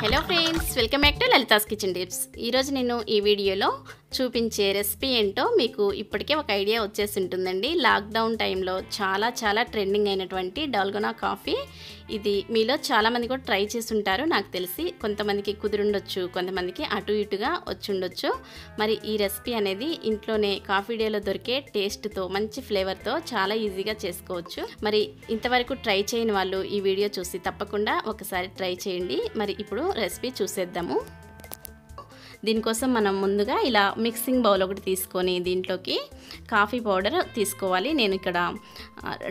Hello friends welcome back to Lalitha's kitchen tips ఈరోజు నేను ఈ వీడియోలో చూపించే రెసిపీ ఏంటో మీకు ఇప్పటికే ఒక ఐడియా వచ్చేసి ఉంటుందండి లాక్డౌన్ టైంలో చాలా చాలా ట్రెండింగ్ అయినటువంటి డాల్గొనా కాఫీ ఇది మీలో చాలామంది కూడా ట్రై చేసి ఉంటారు నాకు తెలిసి కొంతమందికి కుదిరుండొచ్చు కొంతమందికి అటు ఇటుగా వచ్చుండొచ్చు. మరి ఈ రెసిపీ అనేది ఇంట్లోనే కాఫీ డేలో దొరికే టేస్ట్తో మంచి ఫ్లేవర్తో చాలా ఈజీగా చేసుకోవచ్చు. మరి ఇంతవరకు ట్రై చేయని వాళ్ళు ఈ వీడియో చూసి తప్పకుండా ఒకసారి ట్రై చేయండి. మరి ఇప్పుడు రెసిపీ చూసేద్దాము. దీనికోసం మనం ముందుగా ఇలా మిక్సింగ్ బౌల్ ఒకటి తీసుకొని దీంట్లోకి కాఫీ పౌడర్ తీసుకోవాలి. నేను ఇక్కడ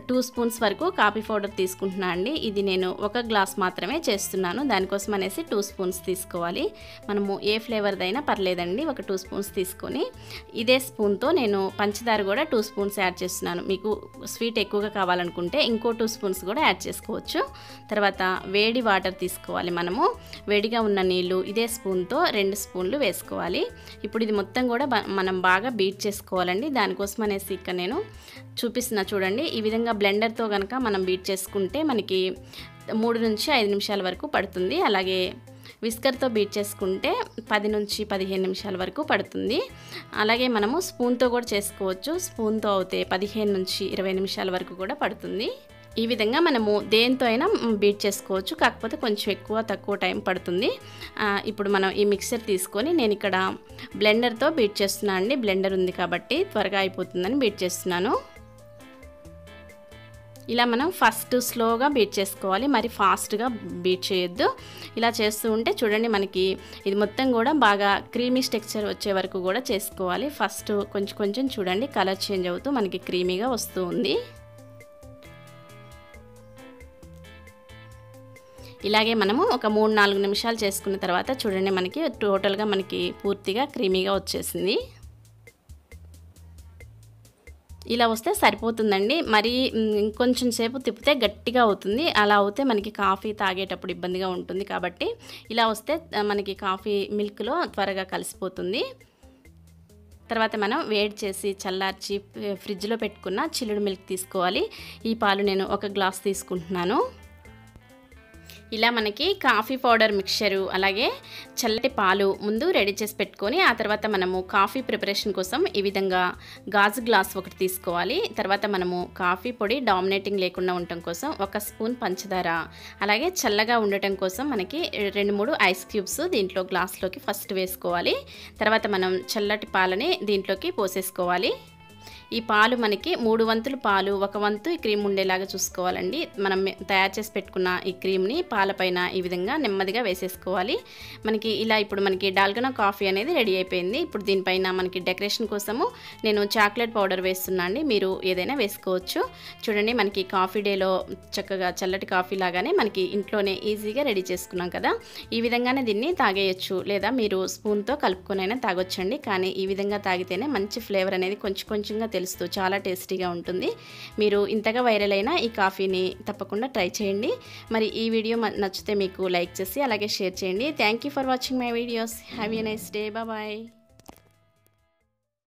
టూ స్పూన్స్ వరకు కాఫీ పౌడర్ తీసుకుంటున్నా అండి. ఇది నేను ఒక గ్లాస్ మాత్రమే చేస్తున్నాను. దానికోసం అనేసి టూ స్పూన్స్ తీసుకోవాలి. మనము ఏ ఫ్లేవర్దైనా పర్లేదండి. ఒక టూ స్పూన్స్ తీసుకొని ఇదే స్పూన్తో నేను పంచదార కూడా టూ స్పూన్స్ యాడ్ చేస్తున్నాను. మీకు స్వీట్ ఎక్కువగా కావాలనుకుంటే ఇంకో టూ స్పూన్స్ కూడా యాడ్ చేసుకోవచ్చు. తర్వాత వేడి వాటర్ తీసుకోవాలి మనము. వేడిగా ఉన్న నీళ్ళు ఇదే స్పూన్తో రెండు స్పూన్లు వేసుకోవాలి. ఇప్పుడు ఇది మొత్తం కూడా మనం బాగా బీట్ చేసుకోవాలండి. దానికోసం అనేసి ఇక్కడ నేను చూపిస్తున్నా చూడండి. ఈ విధంగా బ్లెండర్తో కనుక మనం బీట్ చేసుకుంటే మనకి మూడు నుంచి ఐదు నిమిషాల వరకు పడుతుంది. అలాగే విస్కర్తో బీట్ చేసుకుంటే పది నుంచి పదిహేను నిమిషాల వరకు పడుతుంది. అలాగే మనము స్పూన్తో కూడా చేసుకోవచ్చు. స్పూన్తో అయితే పదిహేను నుంచి ఇరవై నిమిషాల వరకు కూడా పడుతుంది. ఈ విధంగా మనము దేంతో అయినా బీట్ చేసుకోవచ్చు. కాకపోతే కొంచెం ఎక్కువ తక్కువ టైం పడుతుంది. ఇప్పుడు మనం ఈ మిక్సర్ తీసుకొని నేను ఇక్కడ బ్లెండర్తో బీట్ చేస్తున్నాను అండి. బ్లెండర్ ఉంది కాబట్టి త్వరగా అయిపోతుందని బీట్ చేస్తున్నాను. ఇలా మనం ఫస్ట్ స్లోగా బీట్ చేసుకోవాలి. మరి ఫాస్ట్గా బీట్ చేయొద్దు. ఇలా చేస్తూ ఉంటే చూడండి మనకి ఇది మొత్తం కూడా బాగా క్రీమీ స్ట్రక్చర్ వచ్చే వరకు కూడా చేసుకోవాలి. ఫస్ట్ కొంచెం కొంచెం చూడండి. కలర్ చేంజ్ అవుతూ మనకి క్రీమీగా వస్తూ ఉంది. ఇలాగే మనము ఒక మూడు నాలుగు నిమిషాలు చేసుకున్న తర్వాత చూడండి మనకి టోటల్గా మనకి పూర్తిగా క్రీమీగా వచ్చేసింది. ఇలా వస్తే సరిపోతుందండి. మరి ఇంకొంచెం సేపు తిప్పితే గట్టిగా అవుతుంది. అలా అవుతే మనకి కాఫీ తాగేటప్పుడు ఇబ్బందిగా ఉంటుంది కాబట్టి ఇలా వస్తే మనకి కాఫీ మిల్క్లో త్వరగా కలిసిపోతుంది. తర్వాత మనం వేడి చేసి చల్లార్చి ఫ్రిడ్జ్లో పెట్టుకున్న చిల్లుడు మిల్క్ తీసుకోవాలి. ఈ పాలు నేను ఒక గ్లాస్ తీసుకుంటున్నాను. ఇలా మనకి కాఫీ పౌడర్ మిక్చరు అలాగే చల్లటి పాలు ముందు రెడీ చేసి పెట్టుకొని ఆ తర్వాత మనము కాఫీ ప్రిపరేషన్ కోసం ఈ విధంగా గాజు గ్లాస్ ఒకటి తీసుకోవాలి. తర్వాత మనము కాఫీ పొడి డామినేటింగ్ లేకుండా ఉండటం కోసం ఒక స్పూన్ పంచదార అలాగే చల్లగా ఉండటం కోసం మనకి రెండు మూడు ఐస్ క్యూబ్స్ దీంట్లో గ్లాస్లోకి ఫస్ట్ వేసుకోవాలి. తర్వాత మనం చల్లటి పాలని దీంట్లోకి పోసేసుకోవాలి. ఈ పాలు మనకి మూడు వంతులు పాలు ఒక వంతు ఈ క్రీమ్ ఉండేలాగా చూసుకోవాలండి. మనం తయారు చేసి పెట్టుకున్న ఈ క్రీమ్ని పాలపైన ఈ విధంగా నెమ్మదిగా వేసేసుకోవాలి. మనకి ఇలా ఇప్పుడు మనకి డాల్గనా కాఫీ అనేది రెడీ అయిపోయింది. ఇప్పుడు దీనిపైన మనకి డెకరేషన్ కోసము నేను చాక్లెట్ పౌడర్ వేస్తున్నా అండి. మీరు ఏదైనా వేసుకోవచ్చు. చూడండి మనకి కాఫీ డేలో చక్కగా చల్లటి కాఫీ లాగానే మనకి ఇంట్లోనే ఈజీగా రెడీ చేసుకున్నాం కదా. ఈ విధంగానే దీన్ని తాగేయచ్చు. లేదా మీరు స్పూన్తో కలుపుకొనైనా తాగొచ్చండి. కానీ ఈ విధంగా తాగితేనే మంచి ఫ్లేవర్ అనేది కొంచెం కొంచెంగా తెలుస్తూ చాలా టేస్టీగా ఉంటుంది. మీరు ఇంతగా వైరల్ అయిన ఈ కాఫీని తప్పకుండా ట్రై చేయండి. మరి ఈ వీడియో నచ్చితే మీకు లైక్ చేసి అలాగే షేర్ చేయండి. Thank for watching my videos have a nice day bye